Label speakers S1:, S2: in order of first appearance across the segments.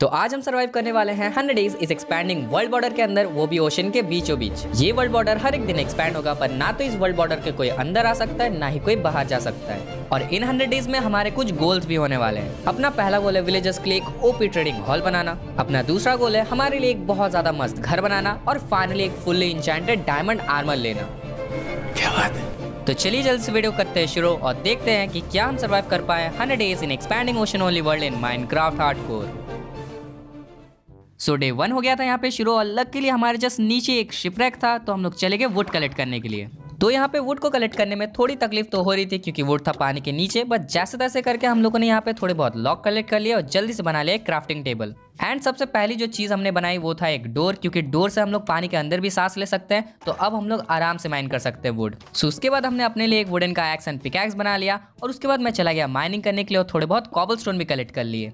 S1: तो आज हम सरवाइव करने वाले हैं हंड्रेड डेज़ इस एक्सपैंडिंग वर्ल्ड बॉर्डर के अंदर वो भी ओशन के बीचों बीच ये वर्ल्ड बॉर्डर हर एक दिन एक्सपैंड होगा पर ना तो इस वर्ल्ड बॉर्डर के कोई अंदर आ सकता है ना ही कोई बाहर जा सकता है। और इन हंड्रेड डेज़ में हमारे कुछ गोल्स भी होने वाले हैं। अपना पहला गोल है विलेजर्स के लिए एक ओपी ट्रेडिंग हॉल बनाना। अपना दूसरा गोल है हमारे लिए एक बहुत ज़्यादा मस्त घर बनाना। और फाइनली एक फुल्ली इंचेंटेड डायमंड आर्मर लेना।
S2: क्या बात है?
S1: तो चलिए जल्द से वीडियो करते हैं शुरू और देखते हैं कि क्या हम सर्वाइव कर पाए hundred days in expanding ocean only world in mind Minecraft hardcore so day one हो गया था यहाँ पे शुरू और लक के लिए हमारे जस्ट नीचे एक शिपरेक था तो हम लोग चले गए वुड कलेक्ट करने के लिए। तो यहाँ पे वुड को कलेक्ट करने में थोड़ी तकलीफ़ तो हो रही थी, क्योंकि वुड था पानी के नीचे बट जैसे तैसे करके हम लोगों ने यहाँ पे थोड़े बहुत लॉक कलेक्ट कर लिया और जल्दी से बना लिया क्राफ्टिंग टेबल एंड सबसे पहली जो चीज़ हमने बनाई वो था एक डोर क्योंकि डोर से हम लोग पानी के अंदर भी सांस ले सकते हैं तो अब हम लोग आराम से माइन कर सकते हैं वुड सो उसके बाद हमने अपने लिए एक वुडन का एक्स एंड पिकैक्स बना लिया, और उसके बाद मैं चला गया माइनिंग करने के लिए और थोड़े बहुत कॉबल भी कलेक्ट कर लिए।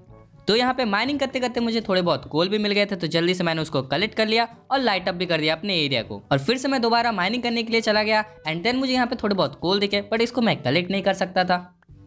S1: तो यहाँ पे माइनिंग करते करते मुझे थोड़े बहुत कोल भी मिल गए थे तो जल्दी से मैंने उसको कलेक्ट कर लिया और लाइट अप भी कर दिया अपने एरिया को। और फिर से मैं दोबारा माइनिंग करने के लिए चला गया एंड देन मुझे यहाँ पे थोड़े बहुत कोल दिखे बट इसको मैं कलेक्ट नहीं कर सकता था।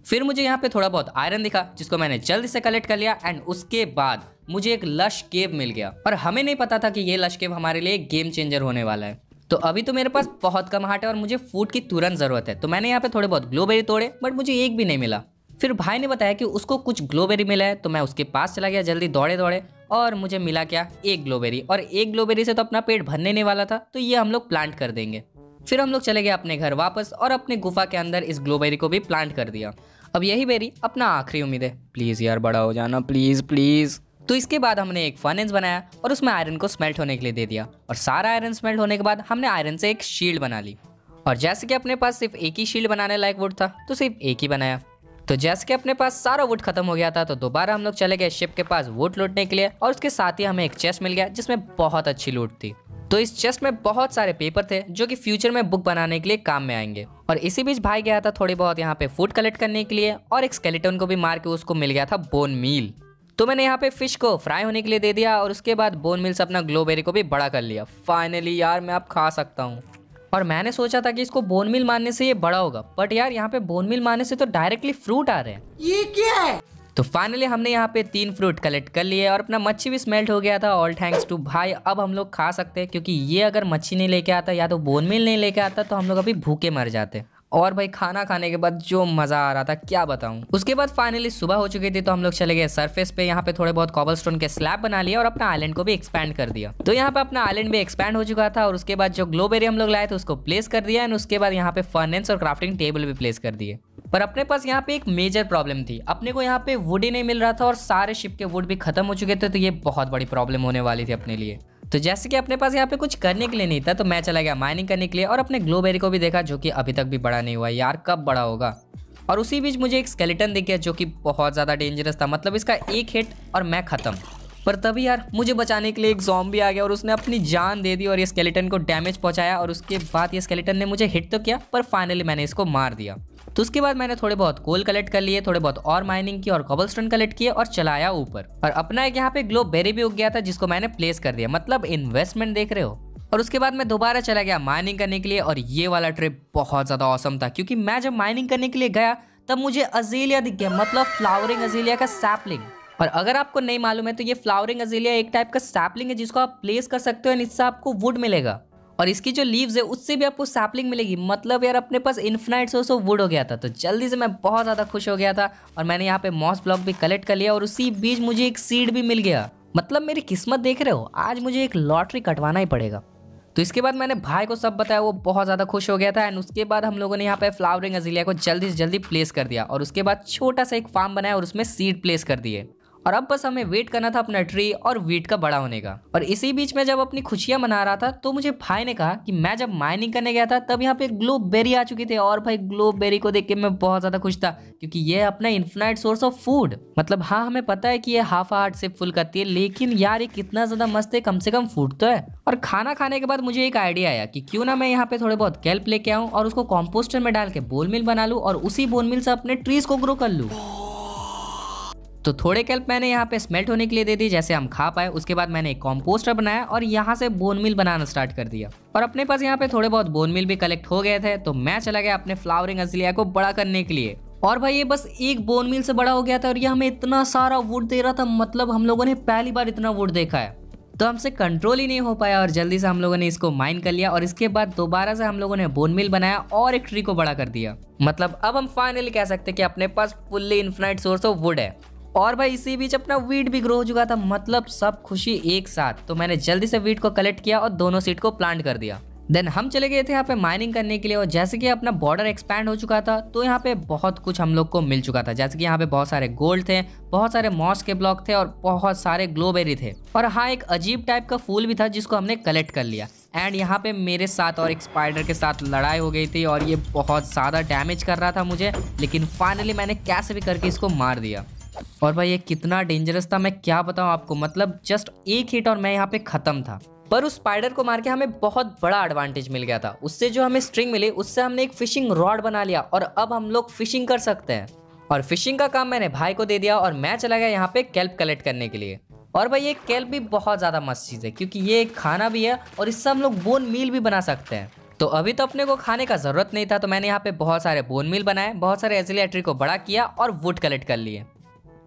S1: फिर मुझे यहाँ पे थोड़ा बहुत आयरन दिखा, जिसको मैंने जल्दी से कलेक्ट कर लिया एंड उसके बाद मुझे एक लश केव मिल गया। और हमें नहीं पता था कि ये लश केव हमारे लिए गेम चेंजर होने वाला है। तो अभी तो मेरे पास बहुत कम हाट है और मुझे फ़ूड की तुरंत ज़रूरत है। तो मैंने यहाँ पे थोड़े बहुत ग्लोबेरी तोड़े बट मुझे एक भी नहीं मिला। फिर भाई ने बताया कि उसको कुछ ग्लोबेरी मिला है तो मैं उसके पास चला गया जल्दी दौड़े दौड़े, और मुझे मिला क्या? एक ग्लोबेरी। और एक ग्लोबेरी से तो अपना पेट भरने नहीं वाला था तो ये हम लोग प्लांट कर देंगे। फिर हम लोग चले गए अपने घर वापस, और अपने गुफा के अंदर इस ग्लोबेरी को भी प्लांट कर दिया। अब यही बेरी, अपना आखिरी उम्मीद है। प्लीज़ यार, बड़ा हो जाना, प्लीज़ प्लीज़। तो इसके बाद हमने एक फर्नेस बनाया, और उसमें आयरन को स्मेल्ट होने के लिए दे दिया। और सारा आयरन स्मेल्ट होने के बाद हमने आयरन से एक शील्ड बना ली। और जैसे कि अपने पास सिर्फ़ एक ही शील्ड बनाने लायक वुड था तो सिर्फ़ एक ही बनाया। तो जैसे कि अपने पास सारा वुड खत्म हो गया था तो दोबारा हम लोग चले गए शिप के पास वुड लूटने के लिए और उसके साथ ही हमें एक चेस्ट मिल गया जिसमें बहुत अच्छी लूट थी। तो इस चेस्ट में बहुत सारे पेपर थे जो कि फ्यूचर में बुक बनाने के लिए काम में आएँगे। और इसी बीच भाई गया था थोड़ी बहुत यहाँ पे फ़ूड कलेक्ट करने के लिए और एक स्केलेटन को भी मार के उसको मिल गया था बोन मील। तो मैंने यहाँ पे फ़िश को फ्राई होने के लिए दे दिया और उसके बाद बोन मिल से अपना ग्लोबेरी को भी बड़ा कर लिया। फाइनली यार, मैं अब खा सकता हूँ। और मैंने सोचा था कि इसको बोन मिल मारने से ये बड़ा होगा बट यार यहाँ पे बोन मिल मारने से तो डायरेक्टली फ्रूट आ रहे हैं।
S2: ये क्या है?
S1: तो फाइनली हमने यहाँ पे तीन फ्रूट कलेक्ट कर लिए और अपना मच्छी भी स्मेल्ट हो गया था ऑल थैंक्स टू भाई। अब हम लोग खा सकते हैं क्योंकि ये अगर मच्छी नहीं लेके आता या तो बोन मिल नहीं लेके आता तो हम लोग अभी भूखे मर जाते और भाई खाना खाने के बाद जो मज़ा आ रहा था, क्या बताऊँ। उसके बाद फाइनली सुबह हो चुकी थी तो हम लोग चले गए सरफेस पे। यहाँ पे थोड़े बहुत कॉबल स्टोन के स्लैब बना लिया और अपना आइलैंड को भी एक्सपैंड कर दिया। तो यहाँ पे अपना आइलैंड भी एक्सपैंड हो चुका था और उसके बाद जो ग्लोबेरी हम लोग लाए थे, उसको प्लेस कर दिया एंड उसके बाद यहाँ पे फर्नेंस और क्राफ्टिंग टेबल भी प्लेस कर दिए। पर अपने पास यहाँ पे एक मेजर प्रॉब्लम थी। अपने को यहाँ पे वुड ही नहीं मिल रहा था और सारे शिप के वुड भी खत्म हो चुके थे तो ये बहुत बड़ी प्रॉब्लम होने वाली थी अपने लिए। तो जैसे कि अपने पास यहाँ पे कुछ करने के लिए नहीं था तो मैं चला गया माइनिंग करने के लिए और अपने ग्लोबेरी को भी देखा, जो कि अभी तक भी बड़ा नहीं हुआ यार, कब बड़ा होगा? और उसी बीच मुझे एक स्केलेटन दिख गया, जो कि बहुत ज़्यादा डेंजरस था। मतलब इसका एक हिट और मैं ख़त्म। पर तभी यार, मुझे बचाने के लिए एक जॉम भी आ गया और उसने अपनी जान दे दी और ये स्केलेटन को डैमेज पहुँचाया और उसके बाद ये स्केलेटन ने मुझे हिट तो किया, पर फाइनली मैंने इसको मार दिया। तो उसके बाद मैंने थोड़े बहुत कोल कलेक्ट कर लिए, थोड़े बहुत और माइनिंग की और कबल स्टोन कलेक्ट किए और चलाया ऊपर। और अपना एक यहाँ पे ग्लो बेरी भी उग गया था, जिसको मैंने प्लेस कर दिया। मतलब इन्वेस्टमेंट देख रहे हो। और उसके बाद मैं दोबारा चला गया माइनिंग करने के लिए और ये वाला ट्रिप बहुत ज़्यादा औसम था। क्योंकि मैं जब माइनिंग करने के लिए गया, तब मुझे अजीलिया दिख गया मतलब फ्लावरिंग अजीलिया का सैपलिंग और अगर आपको नहीं मालूम है तो ये फ्लावरिंग अजीलिया एक टाइप का सैपलिंग है, जिसको आप प्लेस कर सकते हो इससे आपको वुड मिलेगा। और इसकी जो लीव्स है, उससे भी आपको सैपलिंग मिलेगी। मतलब यार, अपने पास इन्फिनाइट सोर्स ऑफ़ वुड हो गया था तो जल्दी से मैं बहुत ज़्यादा खुश हो गया था और मैंने यहाँ पे मॉस ब्लॉक भी कलेक्ट कर लिया और उसी बीच मुझे एक सीड भी मिल गया। मतलब मेरी किस्मत देख रहे हो, आज मुझे एक लॉटरी कटवाना ही पड़ेगा। तो इसके बाद मैंने भाई को सब बताया, वो बहुत ज़्यादा खुश हो गया था एंड उसके बाद हम लोगों ने यहाँ पे फ्लावरिंग अजिलिया को जल्दी से जल्दी प्लेस कर दिया और उसके बाद छोटा सा एक फार्म बनाया और उसमें सीड प्लेस कर दिए। और अब बस हमें वेट करना था अपना ट्री और वीट का बड़ा होने का। और इसी बीच में जब अपनी खुशियाँ मना रहा था तो मुझे भाई ने कहा कि मैं जब माइनिंग करने गया था, तब यहाँ पे ग्लोब बेरी आ चुकी थी और भाई ग्लोब बेरी को देख के मैं बहुत ज़्यादा खुश था, क्योंकि ये अपना इन्फिनाइट सोर्स ऑफ़ फ़ूड मतलब हाँ हमें पता है कि ये हाफ़ हार्ट से फुल करती है, लेकिन यार ये कितना ज़्यादा मस्त है, कम से कम फ़ूड तो है। और खाना खाने के बाद मुझे एक आइडिया आया कि क्यों ना मैं यहाँ पे थोड़े बहुत कैल्प लेके आऊँ और उसको कॉम्पोस्टर में डाल के बोल मिल बना लूँ और उसी बोन मिल से अपने ट्रीज को ग्रो कर लूँ। तो थोड़े कैल्प मैंने यहाँ पे स्मेल्ट होने के लिए दे दी, जैसे हम खा पाए। उसके बाद मैंने एक कॉम्पोस्टर बनाया और यहाँ से बोन मिल बनाना स्टार्ट कर दिया। और अपने पास यहाँ पे थोड़े बहुत बोन मिल भी कलेक्ट हो गए थे तो मैं चला गया अपने फ्लावरिंग असलिया को बड़ा करने के लिए। और भाई ये बस एक बोन मिल से बड़ा हो गया था और ये हमें इतना सारा वुड दे रहा था मतलब हम लोगों ने पहली बार इतना वुड देखा है। तो हमसे कंट्रोल ही नहीं हो पाया और जल्दी से हम लोगों ने इसको माइन कर लिया और इसके बाद दोबारा से हम लोगों ने बोन मिल बनाया और एक ट्री को बड़ा कर दिया। मतलब अब हम फाइनली कह सकते हैं कि अपने पास fully infinite source of wood है। और भाई इसी बीच अपना वीट भी ग्रो हो चुका था मतलब सब खुशी एक साथ। तो मैंने जल्दी से वीट को कलेक्ट किया और दोनों सीट को प्लांट कर दिया। देन हम चले गए थे यहाँ पे माइनिंग करने के लिए और जैसे कि अपना बॉर्डर एक्सपैंड हो चुका था तो यहाँ पे बहुत कुछ हम लोग को मिल चुका था। जैसे कि यहाँ पे बहुत सारे गोल्ड थे, बहुत सारे मॉस के ब्लॉक थे और बहुत सारे ग्लोबेरी थे। और हाँ एक अजीब टाइप का फूल भी था जिसको हमने कलेक्ट कर लिया। एंड यहाँ पे मेरे साथ और एक स्पाइडर के साथ लड़ाई हो गई थी और ये बहुत ज़्यादा डैमेज कर रहा था मुझे, लेकिन फाइनली मैंने कैसे भी करके इसको मार दिया। और भाई ये कितना डेंजरस था, मैं क्या बताऊँ आपको? मतलब जस्ट एक हिट और मैं यहाँ पे ख़त्म था। पर उस स्पाइडर को मार के हमें बहुत बड़ा एडवांटेज मिल गया था। उससे जो हमें स्ट्रिंग मिली, उससे हमने एक फिशिंग रॉड बना लिया और अब हम लोग फिशिंग कर सकते हैं। और फिशिंग का काम मैंने भाई को दे दिया और मैं चला गया यहाँ पे कैल्प कलेक्ट करने के लिए। और भाई ये कैल्प भी बहुत ज़्यादा मस्त चीज़ है, क्योंकि ये एक खाना भी है और इससे हम लोग बोन मील भी बना सकते हैं। तो अभी तो अपने को खाने का ज़रूरत नहीं था तो मैंने यहाँ पे बहुत सारे बोन मील बनाए, बहुत सारे एजिलिया ट्री को बड़ा किया और वुड कलेक्ट कर लिए।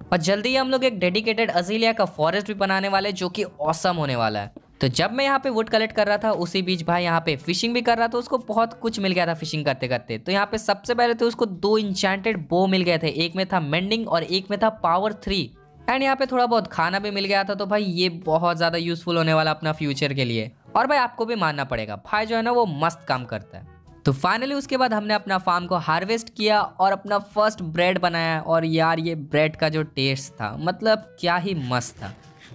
S1: और जल्दी ही हम लोग एक डेडिकेटेड अजीलिया का फॉरेस्ट भी बनाने वाले जो कि औसम होने वाला है। तो जब मैं यहाँ पे वुड कलेक्ट कर रहा था, उसी बीच भाई यहाँ पे फिशिंग भी कर रहा था, उसको बहुत कुछ मिल गया था फिशिंग करते करते तो यहाँ पे सबसे पहले तो उसको दो इंचेंटेड बो मिल गए थे, एक में था मेंडिंग और एक में था पावर थ्री एंड यहाँ पे थोड़ा बहुत खाना भी मिल गया था तो भाई ये बहुत ज़्यादा यूजफुल होने वाला अपना फ्यूचर के लिए। और भाई आपको भी मानना पड़ेगा, भाई जो है ना, वो मस्त काम करता है। तो फाइनली उसके बाद हमने अपना फार्म को हार्वेस्ट किया और अपना फ़र्स्ट ब्रेड बनाया और यार ये ब्रेड का जो टेस्ट था मतलब क्या ही मस्त था।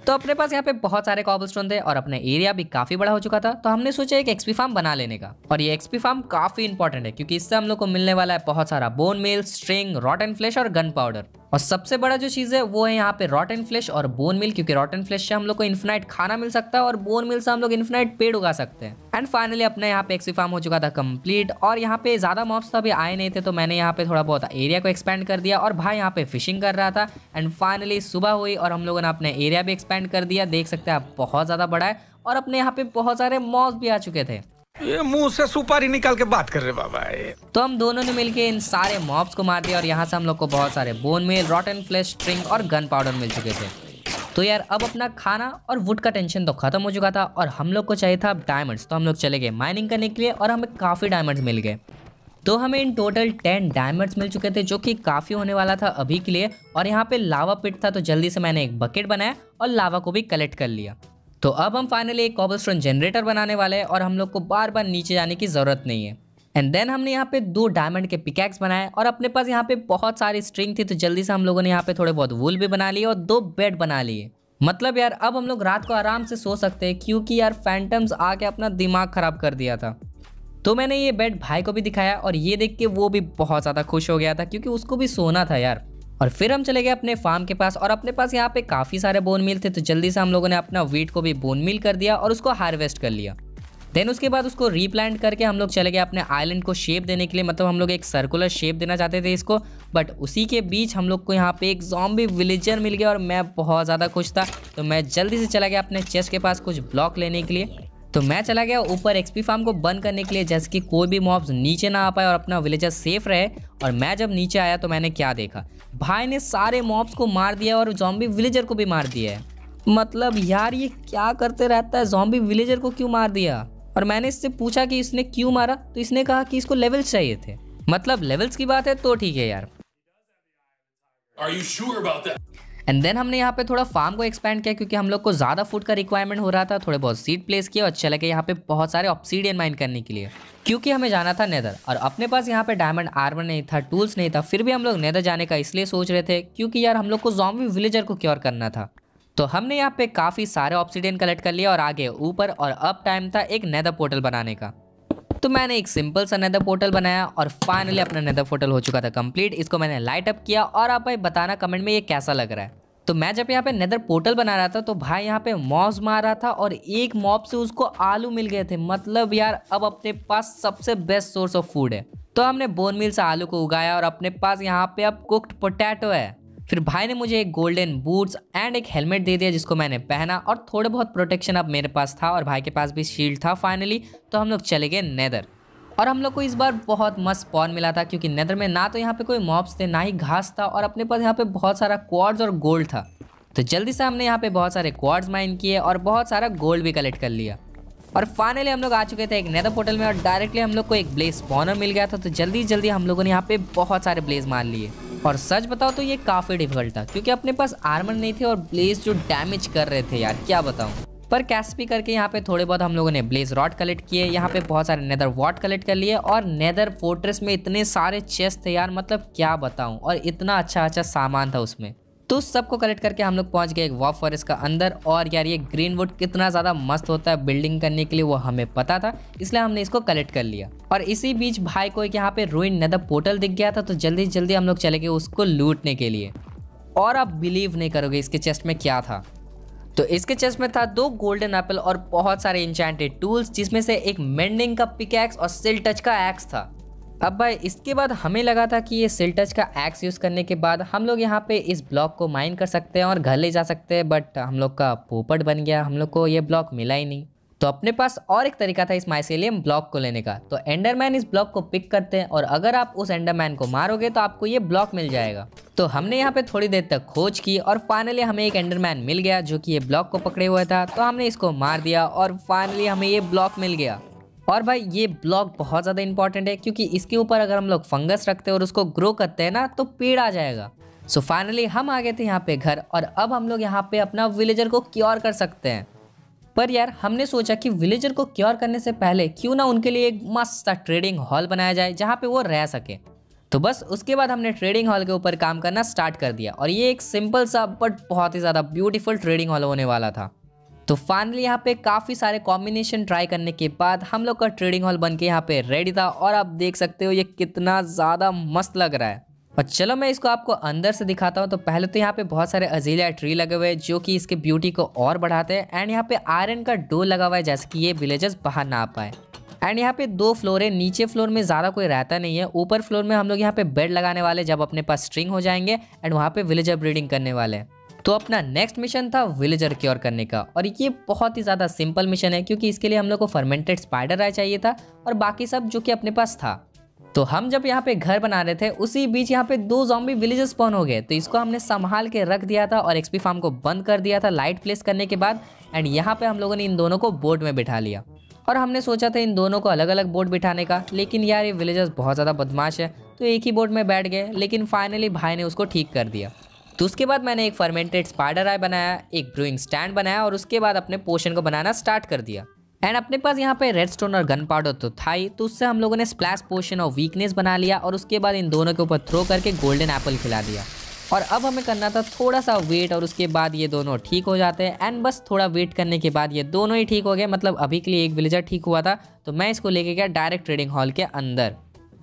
S1: तो अपने पास यहाँ पे बहुत सारे कॉबल थे और अपने एरिया भी काफ़ी बड़ा हो चुका था तो हमने सोचा एक एक्सपी फार्म बना लेने का। और ये एक्सपी फार्म काफ़ी इंपॉर्टेंट है, क्योंकि इससे हम लोग को मिलने वाला है बहुत सारा bone meal string rot and flesh और गन पाउडर और सबसे बड़ा जो चीज़ है, वो है यहाँ पे रॉट एंड फ्लेश और बोन मिल क्योंकि रॉट एंड फ्लेश से हम लोग को इन्फिनाइट खाना मिल सकता है और बोन मिल से हम लोग इन्फिनाइट पेड़ उगा सकते हैं। एंड फाइनली अपने यहाँ पे एक्सी फार्म हो चुका था कंप्लीट और यहाँ पे ज़्यादा मॉब्स अभी आए नहीं थे तो मैंने यहाँ पे थोड़ा बहुत एरिया को एक्सपेंड कर दिया और भाई यहाँ पे फिशिंग कर रहा था। एंड फाइनली सुबह हुई और हम लोगों ने अपने एरिया भी एक्सपेंड कर दिया देख सकते हैं आप बहुत ज़्यादा बड़ा है और अपने यहाँ पे बहुत सारे मॉब्स भी आ चुके थे।
S2: ये मुँह से सुपारी निकाल के बात कर रहे बाबा ये।
S1: तो हम दोनों ने मिलकर इन सारे मॉब्स को मार दिया और यहाँ से हम लोग को बहुत सारे bone meal rot and flesh string और गन पाउडर मिल चुके थे। तो यार अब अपना खाना और वुड का टेंशन तो खत्म हो चुका था और हम लोग को चाहिए था डायमंड्स तो हम लोग चले गए माइनिंग करने के लिए और हमें काफ़ी डायमंड्स मिल गए। तो हमें इन टोटल टेन डायमंड्स मिल चुके थे, जो कि काफ़ी होने वाला था अभी के लिए। और यहाँ पे लावा पिट था तो जल्दी से मैंने एक बकेट बनाया और लावा को भी कलेक्ट कर लिया। तो अब हम फाइनली एक कॉबलस्टोन जनरेटर बनाने वाले हैं और हम लोग को बार बार नीचे जाने की ज़रूरत नहीं है। एंड देन हमने यहाँ पे दो डायमंड के पिकैक्स बनाए और अपने पास यहाँ पे बहुत सारी स्ट्रिंग थी तो जल्दी से हम लोगों ने यहाँ पे थोड़े बहुत वूल भी बना लिए और दो बेड बना लिए। मतलब यार, अब हम लोग रात को आराम से सो सकते हैं, क्योंकि यार फैंटम्स आके अपना दिमाग खराब कर दिया था। तो मैंने ये बेड भाई को भी दिखाया और ये देख के वो भी बहुत ज़्यादा खुश हो गया था क्योंकि उसको भी सोना था यार। और फिर हम चले गए अपने फार्म के पास और अपने पास यहाँ पे काफ़ी सारे बोन मिल थे तो जल्दी से हम लोगों ने अपना वीट को भी बोन मिल कर दिया और उसको हार्वेस्ट कर लिया। देन उसके बाद उसको रीप्लांट करके हम लोग चले गए अपने आइलैंड को शेप देने के लिए मतलब हम लोग एक सर्कुलर शेप देना चाहते थे इसको बट उसी के बीच हम लोग को यहाँ पे एक जॉम्बी विलेजर मिल गया और मैं बहुत ज़्यादा खुश था। तो मैं जल्दी से चला गया अपने चेस्ट के पास कुछ ब्लॉक लेने के लिए। तो मैं चला गया ऊपर एक्सपी फार्म को बंद करने के लिए, जैसे कि कोई भी मॉब्स नीचे ना आ पाए और अपना विलेजर सेफ़ रहे। और मैं जब नीचे आया तो मैंने क्या देखा? भाई ने सारे मॉब्स को मार दिया और जॉम्बी विलेजर को भी मार दिया है। मतलब यार, ये क्या करते रहता है? जॉम्बी विलेजर को क्यों मार दिया? और मैंने इससे पूछा कि इसने क्यों मारा? तो इसने कहा कि इसको लेवल्स चाहिए थे। मतलब लेवल्स की बात है तो ठीक है यार। एंड देन हमने यहाँ पे थोड़ा फार्म को एक्सपेंड किया क्योंकि हम लोग को ज़्यादा फ़ूड का रिक्वायरमेंट हो रहा था, थोड़े बहुत सीड प्लेस किया और चले गए यहाँ पे बहुत सारे ऑप्सीडियन माइन करने के लिए। क्योंकि हमें जाना था नेदर और अपने पास यहाँ पे डायमंड आर्मर नहीं था टूल्स नहीं था, फिर भी हम लोग नेदर जाने का इसलिए सोच रहे थे क्योंकि यार हम लोग को जॉम्बी विलेजर को क्योर करना था। तो हमने यहाँ पे काफ़ी सारे ऑप्सीडियन कलेक्ट कर लिया और आगे ऊपर और अब टाइम था एक नेदर पोर्टल बनाने का। तो मैंने एक सिंपल सा नेदर पोर्टल बनाया और फाइनली अपना नेदर पोर्टल हो चुका था कंप्लीट इसको मैंने लाइट अप किया और आप भाई बताना कमेंट में ये कैसा लग रहा है। तो मैं जब यहाँ पे नेदर पोर्टल बना रहा था तो भाई यहाँ पे मॉब्स मार रहा था और एक मॉब से उसको आलू मिल गए थे। मतलब यार, अब अपने पास सबसे बेस्ट सोर्स ऑफ़ फ़ूड है। तो हमने बोन मिल से आलू को उगाया और अपने पास यहाँ पे अब कुक्ड पोटैटो है। फिर भाई ने मुझे एक गोल्डन बूट्स एंड एक हेलमेट दे दिया, जिसको मैंने पहना और थोड़े बहुत प्रोटेक्शन अब मेरे पास था और भाई के पास भी शील्ड था फाइनली तो हम लोग चले गए नेदर और हम लोग को इस बार बहुत मस्त स्पॉन मिला था, क्योंकि नेदर में ना तो यहाँ पे कोई मॉब्स थे, ना ही घास था और अपने पास यहाँ पे बहुत सारा क्वाड्स और गोल्ड था. तो जल्दी से हमने यहाँ पे बहुत सारे क्वाड्स माइन किए और बहुत सारा गोल्ड भी कलेक्ट कर लिया. और फाइनली हम लोग आ चुके थे एक नेदर पोर्टल में और डायरेक्टली हम लोग को एक ब्लेज स्पॉनर मिल गया था तो जल्दी जल्दी हम लोगों ने यहाँ पे बहुत सारे ब्लेज मार लिए. और सच बताओ तो ये काफ़ी डिफ़िकल्ट था, क्योंकि अपने पास आर्मर नहीं थे और ब्लेज जो डैमेज कर रहे थे यार, क्या बताऊँ। पर कैसपी करके यहाँ पे थोड़े बहुत हम लोगों ने ब्लेज रॉड कलेक्ट किए, यहाँ पे बहुत सारे नेदर वॉट कलेक्ट कर लिए और नेदर फोर्ट्रेस में इतने सारे चेस्ट थे यार मतलब क्या बताऊँ, और इतना अच्छा अच्छा सामान था उसमें। तो सबको कलेक्ट करके हम लोग पहुँच गए एक वॉफ फॉरेस्ट का अंदर। और यार, ये ग्रीन वुड कितना ज़्यादा मस्त होता है बिल्डिंग करने के लिए, वो हमें पता था, इसलिए हमने इसको कलेक्ट कर लिया। और इसी बीच भाई को एक यहाँ पे रूइन नेदर पोर्टल दिख गया था तो जल्दी जल्दी हम लोग चले गए उसको लूटने के लिए। और आप बिलीव नहीं करोगे इसके चेस्ट में क्या था। तो इसके चेस्ट में था दो गोल्डन एप्पल और बहुत सारे इंचेंटेड टूल्स जिसमें से एक मेंडिंग का पिकैक्स और सिल टच का एक्स था। अब भाई, इसके बाद हमें लगा था कि ये सिल टच का एक्स यूज़ करने के बाद हम लोग यहाँ पे इस ब्लॉक को माइन कर सकते हैं और घर ले जा सकते हैं बट हम लोग का पोपट बन गया। हम लोग को ये ब्लॉक मिला ही नहीं। तो अपने पास और एक तरीका था इस माइसेलियम ब्लॉक को लेने का। तो एंडरमैन इस ब्लॉक को पिक करते हैं और अगर आप उस एंडरमैन को मारोगे तो आपको ये ब्लॉक मिल जाएगा। तो हमने यहाँ पे थोड़ी देर तक खोज की और फाइनली हमें एक एंडरमैन मिल गया जो कि ये ब्लॉक को पकड़े हुआ था। तो हमने इसको मार दिया और फाइनली हमें ये ब्लॉक मिल गया। और भाई, ये ब्लॉक बहुत ज़्यादा इंपॉर्टेंट है, क्योंकि इसके ऊपर अगर हम लोग फंगस रखते हैं और उसको ग्रो करते हैं ना तो पेड़ आ जाएगा। सो so फाइनली हम आ गए थे यहाँ पे घर, और अब हम लोग यहाँ पे अपना विलेजर को क्योर कर सकते हैं। पर यार, हमने सोचा कि विलेजर को क्योर करने से पहले क्यों ना उनके लिए एक मस्त सा ट्रेडिंग हॉल बनाया जाए, जहाँ पे वो रह सके। तो बस, उसके बाद हमने ट्रेडिंग हॉल के ऊपर काम करना स्टार्ट कर दिया, और ये एक सिंपल सा बट बहुत ही ज़्यादा ब्यूटीफुल ट्रेडिंग हॉल होने वाला था। तो फाइनली यहाँ पे काफ़ी सारे कॉम्बिनेशन ट्राई करने के बाद हम लोग का ट्रेडिंग हॉल बन के यहाँ पे रेडी था और आप देख सकते हो ये कितना ज़्यादा मस्त लग रहा है। और चलो मैं इसको आपको अंदर से दिखाता हूँ। तो पहले तो यहाँ पे बहुत सारे अजीलिया ट्री लगे हुए हैं जो कि इसके ब्यूटी को और बढ़ाते हैं। एंड यहाँ पे आयरन का डोर लगा हुआ है जैसे कि ये विलेजेस बाहर ना आ पाए। एंड यहाँ पे दो फ्लोर है, नीचे फ्लोर में ज़्यादा कोई रहता नहीं है। ऊपर फ्लोर में हम लोग यहाँ पे बेड लगाने वाले जब अपने पास स्ट्रिंग हो जाएँगे। एंड वहाँ पे विलेजर ब्रीडिंग करने वाले हैं। तो अपना नेक्स्ट मिशन था विलेजर क्योर करने का। और ये बहुत ही ज़्यादा सिंपल मिशन है, क्योंकि इसके लिए हम लोग को फर्मेंटेड स्पाइडर राय चाहिए था और बाकी सब जो कि अपने पास था। तो हम जब यहाँ पे घर बना रहे थे, उसी बीच यहाँ पे दो जॉम्बी विलेजेस स्पॉन हो गए। तो इसको हमने संभाल के रख दिया था और एक्सपी फार्म को बंद कर दिया था लाइट प्लेस करने के बाद। एंड यहाँ पे हम लोगों ने इन दोनों को बोट में बिठा लिया। और हमने सोचा था इन दोनों को अलग अलग बोट बिठाने का, लेकिन यार ये विलेजर्स बहुत ज़्यादा बदमाश है। तो एक ही बोट में बैठ गए, लेकिन फाइनली भाई ने उसको ठीक कर दिया। तो उसके बाद मैंने एक फर्मेंटेड स्पाइडर आई बनाया, एक ब्रूइंग स्टैंड बनाया और उसके बाद अपने पोशन को बनाना स्टार्ट कर दिया। एंड अपने पास यहाँ पे रेड स्टोन और गन पाउडर तो था ही तो उससे हम लोगों ने स्प्लैश पोशन और वीकनेस बना लिया और उसके बाद इन दोनों के ऊपर थ्रो करके गोल्डन एप्पल खिला दिया। और अब हमें करना था थोड़ा सा वेट और उसके बाद ये दोनों ठीक हो जाते हैं। एंड बस थोड़ा वेट करने के बाद ये दोनों ही ठीक हो गए मतलब अभी के लिए एक विलेजर ठीक हुआ था तो मैं इसको लेके गया डायरेक्ट ट्रेडिंग हॉल के अंदर।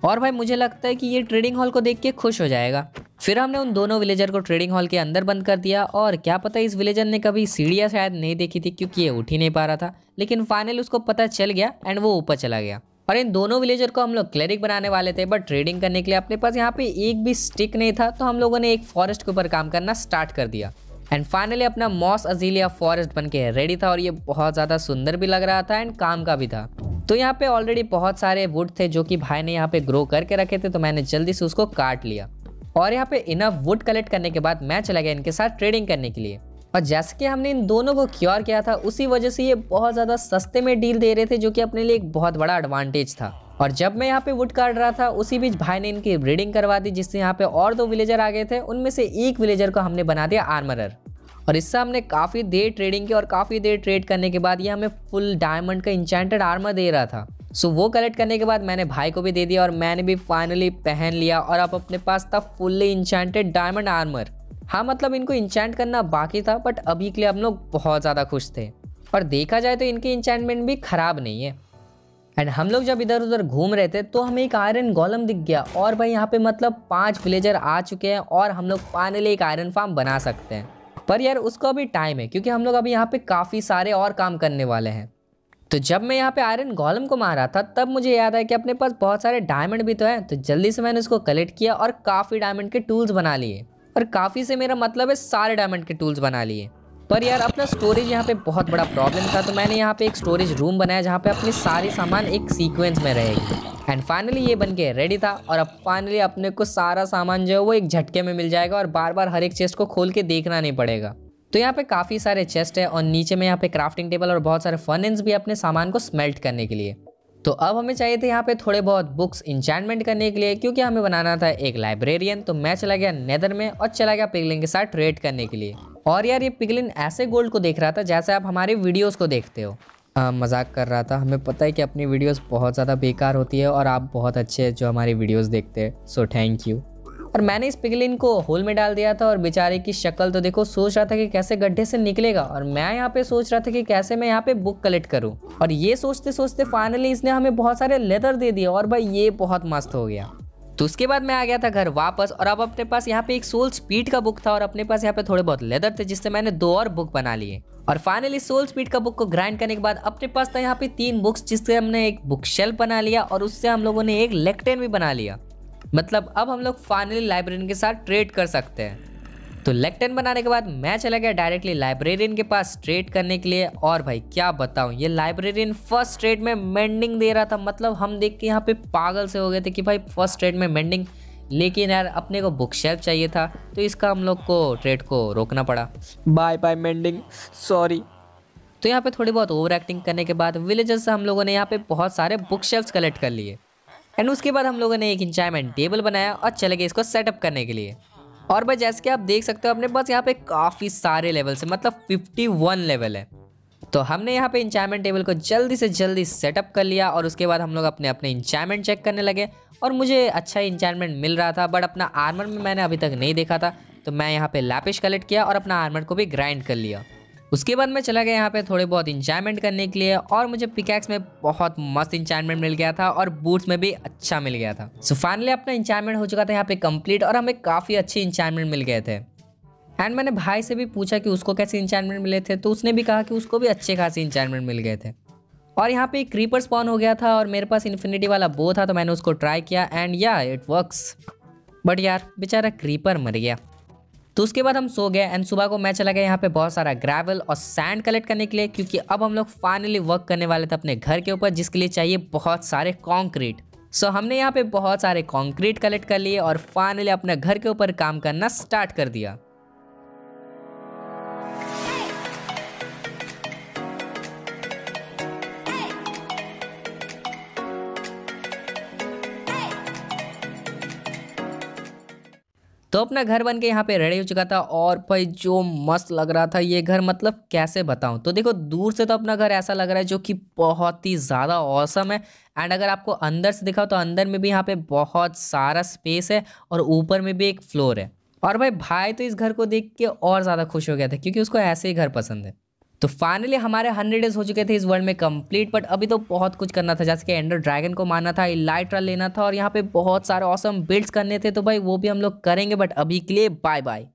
S1: और भाई मुझे लगता है कि ये ट्रेडिंग हॉल को देख के खुश हो जाएगा। फिर हमने उन दोनों विलेजर को ट्रेडिंग हॉल के अंदर बंद कर दिया और क्या पता इस विलेजर ने कभी सीढ़ियाँ शायद नहीं देखी थी क्योंकि ये उठ ही नहीं पा रहा था। लेकिन फाइनल उसको पता चल गया एंड वो ऊपर चला गया। और इन दोनों विलेजर को हम लोग क्लरिक बनाने वाले थे बट ट्रेडिंग करने के लिए अपने पास यहाँ पे एक भी स्टिक नहीं था तो हम लोगों ने एक फॉरेस्ट के ऊपर काम करना स्टार्ट कर दिया। एंड फाइनली अपना मॉस अजीलिया फॉरेस्ट बन के रेडी था और ये बहुत ज़्यादा सुंदर भी लग रहा था एंड काम का भी था। तो यहाँ पे ऑलरेडी बहुत सारे वुड थे जो कि भाई ने यहाँ पे ग्रो करके रखे थे तो मैंने जल्दी से उसको काट लिया। और यहाँ पे इनफ वुड कलेक्ट करने के बाद मैं चला गया इनके साथ ट्रेडिंग करने के लिए। और जैसे कि हमने इन दोनों को क्योर किया था, उसी वजह से ये बहुत ज़्यादा सस्ते में डील दे रहे थे, जो कि अपने लिए एक बहुत बड़ा एडवांटेज था। और जब मैं यहाँ पे वुड काट रहा था, उसी बीच भाई ने इनकी ब्रीडिंग करवा दी, जिससे यहाँ पे और दो विलेजर आ गए थे। उनमें से एक विलेजर को हमने बना दिया आर्मरर और इससे हमने काफ़ी देर ट्रेडिंग की और काफ़ी देर ट्रेड करने के बाद ये हमें फुल डायमंड का इंचेंटेड आर्मर दे रहा था। सो वो कलेक्ट करने के बाद मैंने भाई को भी दे दिया और मैंने भी फाइनली पहन लिया और अब अपने पास था फुल्ली इंचेंटेड डायमंड आर्मर हाँ मतलब इनको इंचेंट करना बाकी था बट अभी के लिए हम लोग बहुत ज़्यादा खुश थे। और देखा जाए तो इनकी इंचेंटमेंट भी ख़राब नहीं है। एंड हम लोग जब इधर उधर घूम रहे थे तो हमें एक आयरन गोलम दिख गया और भाई यहाँ पे मतलब पाँच विलेजर आ चुके हैं और हम लोग फाइनली एक आयरन फार्म बना सकते हैं। पर यार, उसको अभी टाइम है, क्योंकि हम लोग अभी यहाँ पे काफ़ी सारे और काम करने वाले हैं। तो जब मैं यहाँ पे आयरन गोलम को मारा था, तब मुझे याद आया कि अपने पास बहुत सारे डायमंड भी तो हैं। तो जल्दी से मैंने उसको कलेक्ट किया और काफ़ी डायमंड के टूल्स बना लिए। और काफ़ी से मेरा मतलब है सारे डायमंड के टूल्स बना लिए। पर यार, अपना स्टोरेज यहाँ पे बहुत बड़ा प्रॉब्लम था। तो मैंने यहाँ पे एक स्टोरेज रूम बनाया जहाँ पे अपने सारे सामान एक सीक्वेंस में रहेगी। एंड फाइनली ये बन के रेडी था और अब फाइनली अपने को सारा सामान जो है वो एक झटके में मिल जाएगा और बार बार हर एक चेस्ट को खोल के देखना नहीं पड़ेगा। तो यहाँ पे काफ़ी सारे चेस्ट है और नीचे में यहाँ पे क्राफ्टिंग टेबल और बहुत सारे फर्नेंस भी अपने सामान को स्मेल्ट करने के लिए। तो अब हमें चाहिए थे यहाँ पे थोड़े बहुत बुक्स इंचैंटमेंट करने के लिए क्योंकि हमें बनाना था एक लाइब्रेरियन तो मैं चला गया नेदर में और चला गया पिगलिन के साथ ट्रेड करने के लिए। और यार ये पिगलिन ऐसे गोल्ड को देख रहा था जैसे आप हमारे वीडियोस को देखते हो। मज़ाक कर रहा था। हमें पता है कि अपनी वीडियोस बहुत ज़्यादा बेकार होती है और आप बहुत अच्छे जो हमारी वीडियोस देखते हैं। सो थैंक यू और मैंने इस पिगलिन को होल में डाल दिया था और बेचारे की शक्ल तो देखो, सोच रहा था कि कैसे गड्ढे से निकलेगा और मैं यहाँ पे सोच रहा था कि कैसे मैं यहाँ पे बुक कलेक्ट करूँ। और ये सोचते सोचते फाइनली इसने हमें बहुत सारे लेदर दे दिए और भाई ये बहुत मस्त हो गया। तो उसके बाद मैं आ गया था घर वापस और अब अपने पास यहाँ पे एक सोल स्पीड का बुक था और अपने पास यहाँ पे थोड़े बहुत लेदर थे जिससे मैंने दो और बुक बना लिए। और फाइनली सोल स्पीड का बुक को ग्राइंड करने के बाद अपने पास था यहाँ पे तीन बुक्स जिससे हमने एक बुक शेल्फ बना लिया और उससे हम लोगों ने एक लेक्टेन भी बना लिया। मतलब अब हम लोग फाइनली लाइब्रेरियन के साथ ट्रेड कर सकते हैं। तो लेक्टेन बनाने के बाद मैं चला गया डायरेक्टली लाइब्रेरियन के पास ट्रेड करने के लिए। और भाई क्या बताऊँ ये लाइब्रेरियन फ़र्स्ट ट्रेड में मेंडिंग दे रहा था। मतलब हम देख के यहाँ पे पागल से हो गए थे कि भाई फ़र्स्ट ट्रेड में मेंडिंग लेकिन यार अपने को बुक शेल्फ चाहिए था तो इसका हम लोग को ट्रेड को रोकना पड़ा। बाय बाय मेंडिंग सॉरी तो यहाँ पे थोड़ी बहुत ओवर एक्टिंग करने के बाद विलेजर्स से हम लोगों ने यहाँ पे बहुत सारे बुक शेल्फ कलेक्ट कर लिए। एंड उसके बाद हम लोगों ने एक इंचायमेंट टेबल बनाया और चले गए इसको सेटअप करने के लिए। और भाई जैसे कि आप देख सकते हो अपने पास यहाँ पे काफ़ी सारे लेवल से मतलब 51 लेवल है। तो हमने यहाँ पे इंचायमेंट टेबल को जल्दी से जल्दी सेटअप कर लिया और उसके बाद हम लोग अपने अपने इंचायमेंट चेक करने लगे। और मुझे अच्छा इंचायमेंट मिल रहा था बट अपना आर्मर में मैंने अभी तक नहीं देखा था। तो मैं यहाँ पे लैपिश कलेक्ट किया और अपना आर्मर को भी ग्राइंड कर लिया। उसके बाद मैं चला गया यहाँ पे थोड़े बहुत इंचायमेंट करने के लिए और मुझे पिकैक्स में बहुत मस्त इंचायमेंट मिल गया था और बूट्स में भी अच्छा मिल गया था। सो so फाइनली अपना इंचायमेंट हो चुका था यहाँ पे कंप्लीट और हमें काफ़ी अच्छे इंचायमेंट मिल गए थे। एंड मैंने भाई से भी पूछा कि उसको कैसे इंचायमेंट मिले थे तो उसने भी कहा कि उसको भी अच्छे खासे इंचायमेंट मिल गए थे। और यहाँ पे क्रीपर स्पॉन हो गया था और मेरे पास इन्फिनिटी वाला बो था तो मैंने उसको ट्राई किया एंड या इट वर्क्स बट यार, बेचारा क्रीपर मर गया। तो उसके बाद हम सो गए एंड सुबह को मैं चला गया यहाँ पे बहुत सारा ग्रेवल और सैंड कलेक्ट करने के लिए क्योंकि अब हम लोग फाइनली वर्क करने वाले थे अपने घर के ऊपर जिसके लिए चाहिए बहुत सारे कॉन्क्रीट सो so, हमने यहाँ पे बहुत सारे कॉन्क्रीट कलेक्ट कर लिए और फाइनली अपने घर के ऊपर काम करना स्टार्ट कर दिया। तो अपना घर बन के यहाँ पे रेडी हो चुका था और भाई जो मस्त लग रहा था ये घर मतलब कैसे बताऊँ? तो देखो, दूर से तो अपना घर ऐसा लग रहा है जो कि बहुत ही ज़्यादा औसम है। एंड अगर आपको अंदर से दिखाओ तो अंदर में भी यहाँ पे बहुत सारा स्पेस है और ऊपर में भी एक फ्लोर है। और भाई भाई तो इस घर को देख के और ज़्यादा खुश हो गया था क्योंकि उसको ऐसे ही घर पसंद है। तो फाइनली हमारे हंड्रेड डेज़ हो चुके थे इस वर्ल्ड में कंप्लीट बट अभी तो बहुत कुछ करना था, जैसे कि एंडर ड्रैगन को मारना था इलाइट्रा लेना था, और यहाँ पे बहुत सारे औसम बिल्ड्स करने थे तो भाई वो भी हम लोग करेंगे बट अभी के लिए बाय बाय